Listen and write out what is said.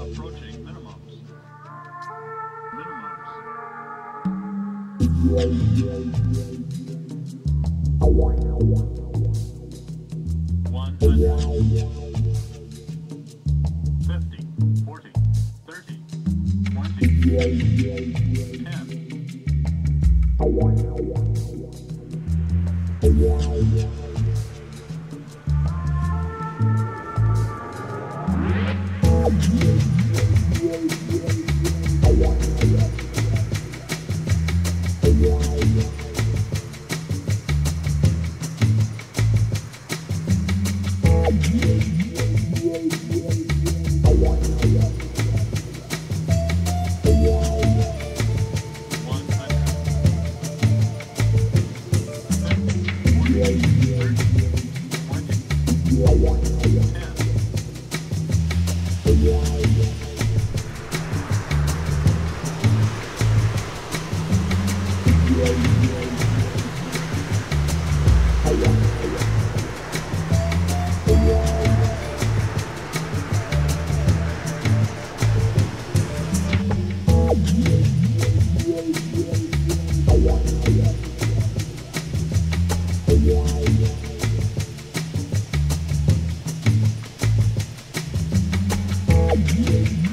Approaching minimums. Minimums. One hundred. Twenty. Fifty. Thank